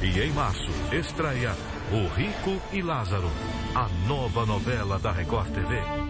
E em março, estreia O Rico e Lázaro, a nova novela da Record TV.